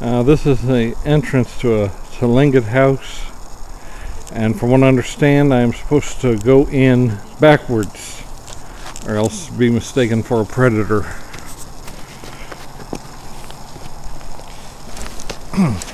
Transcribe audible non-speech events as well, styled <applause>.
Uh, this is the entrance to a Tlingit house. And from what I understand, I am supposed to go in backwards or else be mistaken for a predator. <clears throat>